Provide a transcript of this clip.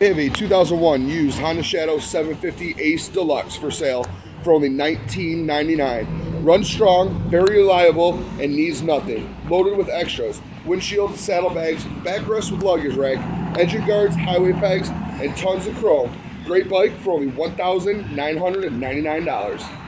We have a 2001 used Honda Shadow 750 Ace Deluxe for sale for only $19.99. Runs strong, very reliable, and needs nothing. Loaded with extras windshield, saddlebags, backrest with luggage rack, engine guards, highway pegs, and tons of chrome. Great bike for only $1,999.